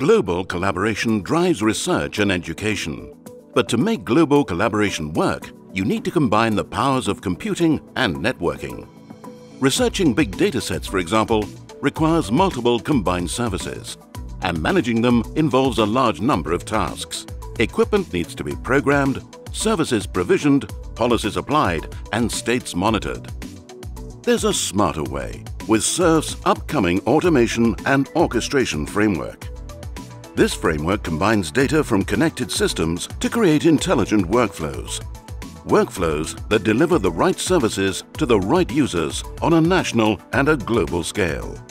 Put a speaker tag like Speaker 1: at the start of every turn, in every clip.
Speaker 1: Global collaboration drives research and education. But to make global collaboration work, you need to combine the powers of computing and networking. Researching big data sets, for example, requires multiple combined services, and managing them involves a large number of tasks. Equipment needs to be programmed, services provisioned, policies applied, and states monitored. There's a smarter way with SURF's upcoming automation and orchestration framework. This framework combines data from connected systems to create intelligent workflows. Workflows that deliver the right services to the right users on a national and a global scale.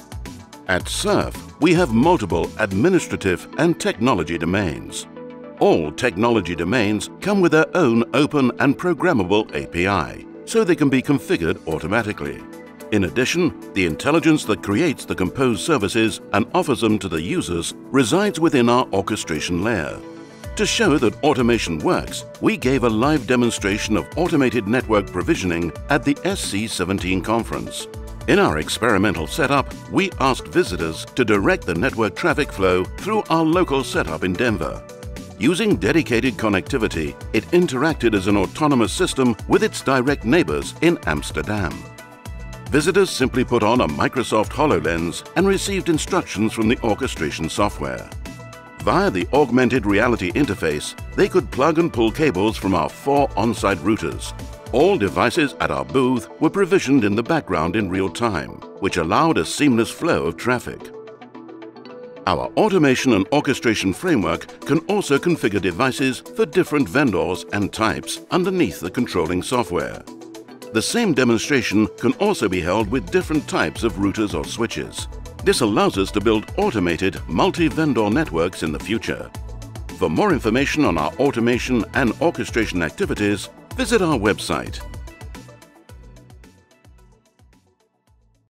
Speaker 1: At SURF, we have multiple administrative and technology domains. All technology domains come with their own open and programmable API, so they can be configured automatically. In addition, the intelligence that creates the composed services and offers them to the users resides within our orchestration layer. To show that automation works, we gave a live demonstration of automated network provisioning at the SC17 conference. In our experimental setup, we asked visitors to direct the network traffic flow through our local setup in Denver. Using dedicated connectivity, it interacted as an autonomous system with its direct neighbors in Amsterdam. Visitors simply put on a Microsoft HoloLens and received instructions from the orchestration software. Via the augmented reality interface, they could plug and pull cables from our four on-site routers. All devices at our booth were provisioned in the background in real time, which allowed a seamless flow of traffic. Our automation and orchestration framework can also configure devices for different vendors and types underneath the controlling software. The same demonstration can also be held with different types of routers or switches. This allows us to build automated multi-vendor networks in the future. For more information on our automation and orchestration activities, visit our website